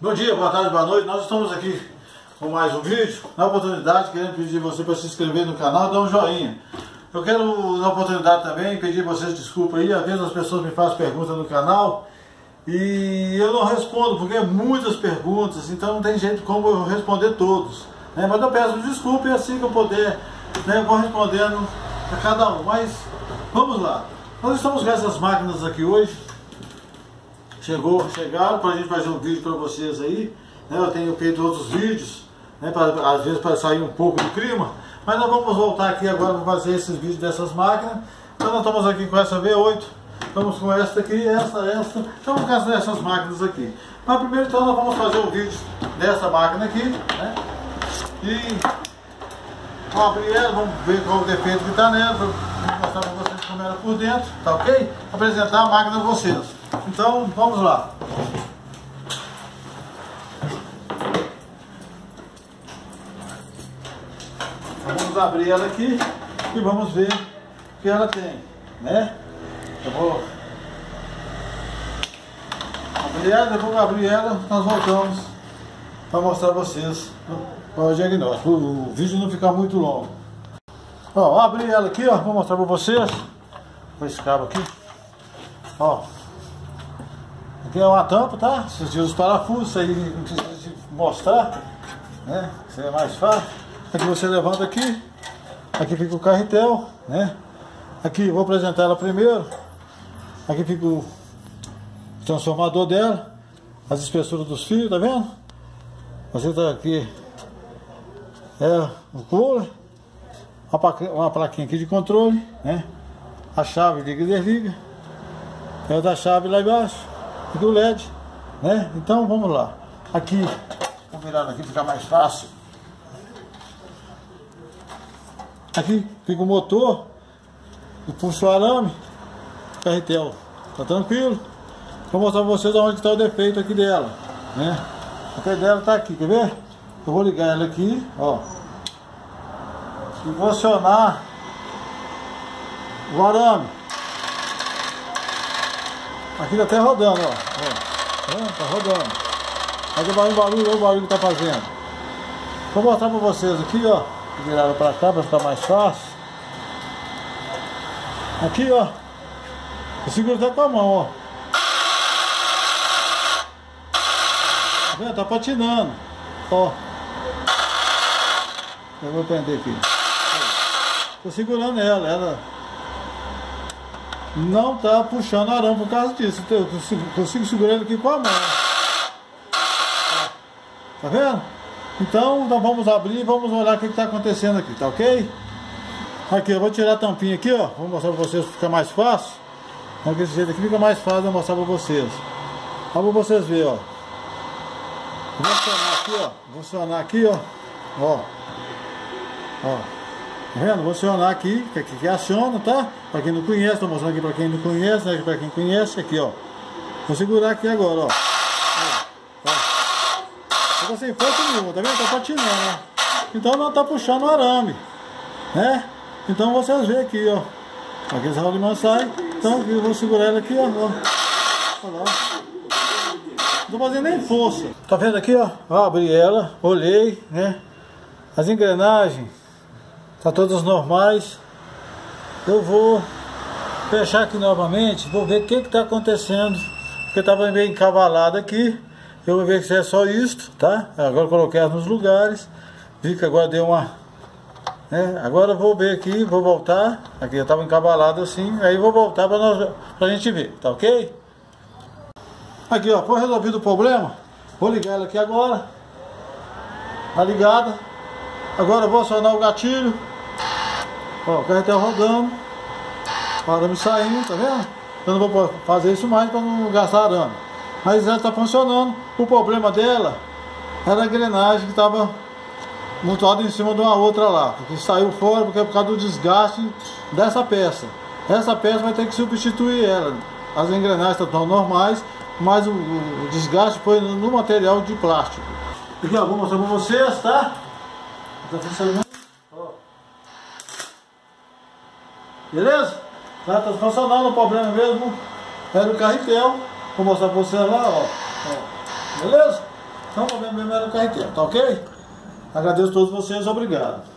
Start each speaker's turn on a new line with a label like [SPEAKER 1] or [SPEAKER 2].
[SPEAKER 1] Bom dia, boa tarde, boa noite. Nós estamos aqui com mais um vídeo. Na oportunidade, querendo pedir você para se inscrever no canal e dar um joinha. Eu quero, na oportunidade também, pedir vocês desculpa aí. Às vezes as pessoas me fazem perguntas no canal e eu não respondo, porque é muitas perguntas, então não tem jeito como eu responder todos. Né? Mas eu peço desculpa e assim que eu puder, né, eu vou respondendo a cada um. Mas vamos lá. Nós estamos com essas máquinas aqui hoje. Chegou, chegaram para a gente fazer um vídeo para vocês aí. Né? Eu tenho feito outros vídeos, né, pra, às vezes para sair um pouco do clima. Mas nós vamos voltar aqui agora para fazer esses vídeos dessas máquinas. Então nós estamos aqui com essa V8. Estamos com esta aqui, essa, essa. Estamos com essas máquinas aqui. Mas primeiro então nós vamos fazer o vídeo dessa máquina aqui. Né? E vamos abrir ela, vamos ver qual o defeito que está nela. Vou mostrar para vocês como ela por dentro, tá ok? Apresentar a máquina para vocês. Então vamos lá. Vamos abrir ela aqui e vamos ver o que ela tem, né? Eu vou abrir ela, depois que abrir ela, nós voltamos para mostrar a vocês o diagnóstico. O vídeo não ficar muito longo. Ó, abri ela aqui, ó, vou mostrar para vocês. Com esse cabo aqui. Ó. Aqui é uma tampa, tá? Esses dias os parafusos, aí não precisa mostrar, né? Isso é mais fácil. Aqui você levanta aqui, aqui fica o carretel, né? Aqui vou apresentar ela primeiro. Aqui fica o transformador dela, as espessuras dos fios, tá vendo? Você tá aqui, é o cooler, uma plaquinha aqui de controle, né? A chave liga e desliga, é da chave lá embaixo, e do LED, né? Então vamos lá. Aqui, vou virar aqui ficar mais fácil. Aqui fica o motor, e puxa o arame, carretel tá tranquilo. Vou mostrar pra vocês onde está o defeito aqui dela, né? A dela tá aqui, quer ver? Eu vou ligar ela aqui, ó. E vou acionar o arame. Aqui tá até rodando, ó. ó. Tá rodando. Aí vai um barulho, olha o barulho que tá fazendo. Vou mostrar pra vocês aqui, ó. Virar ela pra cá pra ficar mais fácil. Aqui, ó. Eu seguro até com a mão, ó. Tá? Tá patinando. Ó. Eu vou prender aqui. Tô segurando ela, ela não tá puxando arame por causa disso. Eu consigo segurar ela aqui com a mão. Tá vendo? Então nós vamos abrir e vamos olhar o que está acontecendo aqui, tá ok? Aqui, eu vou tirar a tampinha aqui, ó. Vou mostrar pra vocês ficar mais fácil. Então, desse jeito aqui fica mais fácil de mostrar pra vocês. Ó, pra vocês verem, ó. Vou acionar aqui, ó. Vou acionar aqui, ó. Ó. Ó. Tá vendo? Vou acionar aqui, que aqui que aciona, tá? Pra quem não conhece, tô mostrando aqui pra quem não conhece, né? Pra quem conhece, aqui, ó. Vou segurar aqui agora, ó. Ó. ó. Fica sem força nenhuma, tá vendo? Tá patinando, né? Então não tá puxando o arame, né? Então vocês veem aqui, ó. Aqui esse rolimão sai. Então eu vou segurar ela aqui, ó. Olha lá. Não tô fazendo nem força. Tá vendo aqui, ó? Eu abri ela, olhei, né? As engrenagens tá todas normais. Eu vou fechar aqui novamente, vou ver o que que tá acontecendo. Porque tava meio encavalado aqui. Eu vou ver se é só isto, tá? Agora coloquei nos lugares. Vi que agora deu uma é, agora vou ver aqui, vou voltar. Aqui eu estava encabalado assim, aí vou voltar para nós, pra gente ver, tá ok? Aqui ó, foi resolvido o problema. Vou ligar ela aqui agora. Tá ligada. Agora vou acionar o gatilho. Ó, o carretel rodando. Arame saindo, tá vendo? Eu não vou fazer isso mais para não gastar arame. Mas ela está funcionando. O problema dela era a engrenagem que estava montada em cima de uma outra lá, porque saiu fora porque é por causa do desgaste dessa peça. Essa peça vai ter que substituir ela. As engrenagens estão normais, mas o, o desgaste foi no, material de plástico. Aqui ó, vou mostrar para vocês, tá? Tá funcionando? Ó. Beleza? Tá, tá funcionando, o problema mesmo era o carretel. Vou mostrar pra você lá, ó. ó. Beleza? Então o problema mesmo era o carretel, tá ok? Agradeço a todos vocês, obrigado.